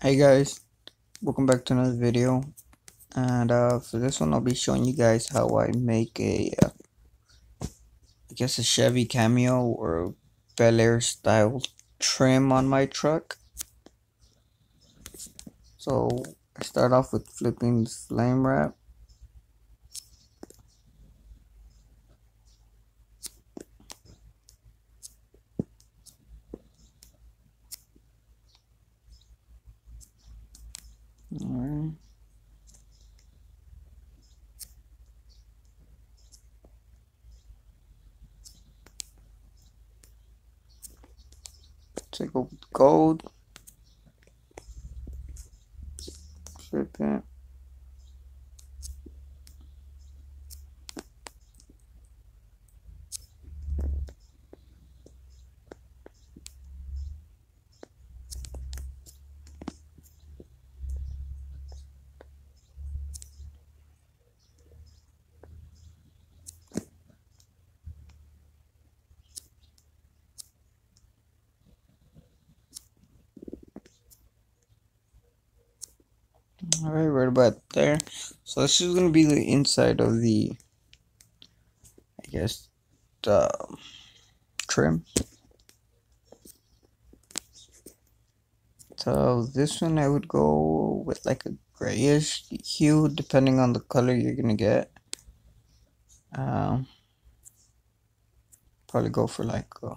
Hey guys, welcome back to another video and uh, for this one I'll be showing you guys how I make a uh, I guess a Chevy Cameo or Bel Air style trim on my truck. So I start off with flipping the flame wrap Alright. Take over gold. Flip it. Alright, right about there. So this is gonna be the inside of the, I guess, the trim. So this one I would go with like a grayish hue, depending on the color you're gonna get. Um, probably go for like a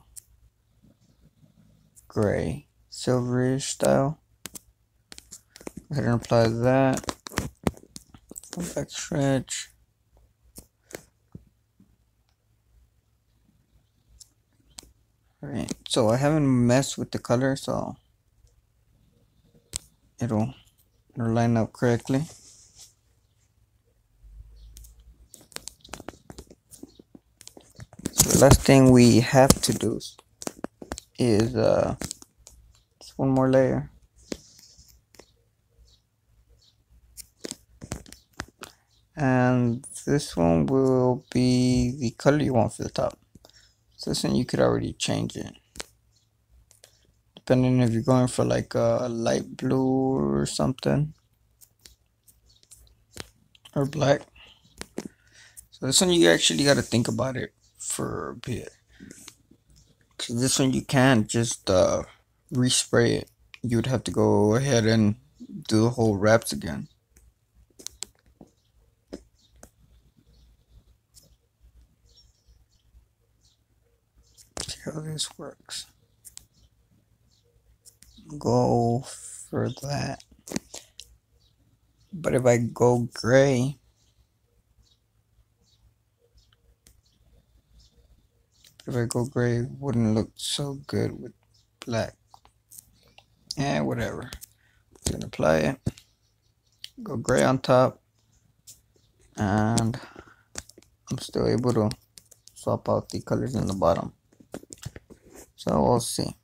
gray, silverish style. Go ahead and apply that. Back stretch. Alright, so I haven't messed with the color, so it'll, it'll line up correctly. So the last thing we have to do is uh, just one more layer. And this one will be the color you want for the top. So this one you could already change it. Depending if you're going for like a light blue or something. Or black. So this one you actually got to think about it for a bit. Because this one you can't just uh, respray it. You would have to go ahead and do the whole wraps again how this works. Go for that. But if I go gray, if I go gray, wouldn't look so good with black. And eh, whatever. I'm gonna apply it. Go gray on top. And I'm still able to swap out the colors in the bottom. So we'll see.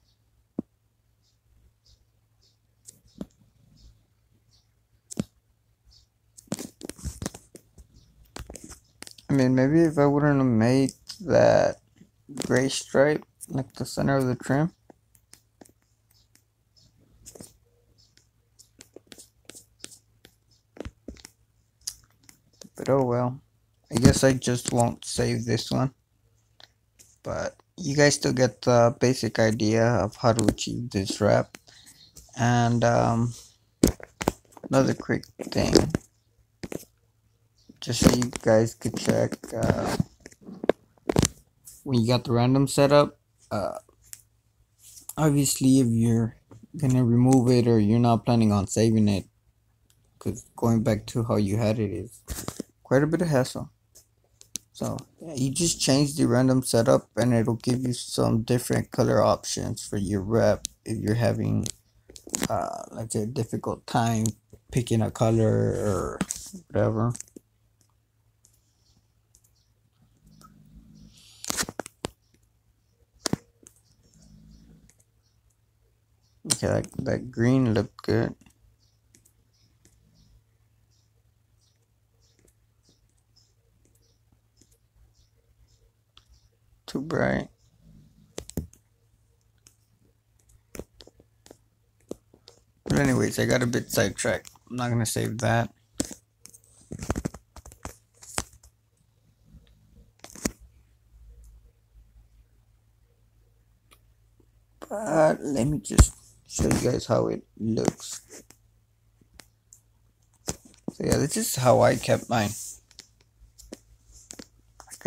I mean, maybe if I wouldn't have made that gray stripe, like the center of the trim. But oh well. I guess I just won't save this one. But you guys still get the basic idea of how to achieve this wrap and um, another quick thing. Just so you guys could check uh, when you got the random setup uh, obviously if you're gonna remove it or you're not planning on saving it because going back to how you had it is quite a bit of hassle so yeah, you just change the random setup and it'll give you some different color options for your wrap if you're having uh, let's say a difficult time picking a color or whatever. Okay, that, that green looked good. Too bright. But anyways, I got a bit sidetracked. I'm not gonna save that. But let me just show you guys how it looks. So yeah, this is how I kept mine.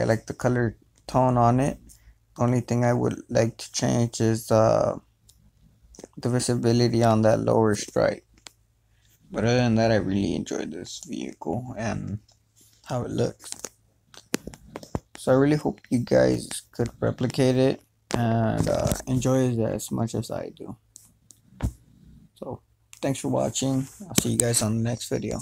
I like the color tone on it. Only thing I would like to change is uh, the visibility on that lower stripe. But other than that, I really enjoyed this vehicle and how it looks. So I really hope you guys could replicate it and uh, enjoy it as much as I do. So thanks for watching. I'll see you guys on the next video.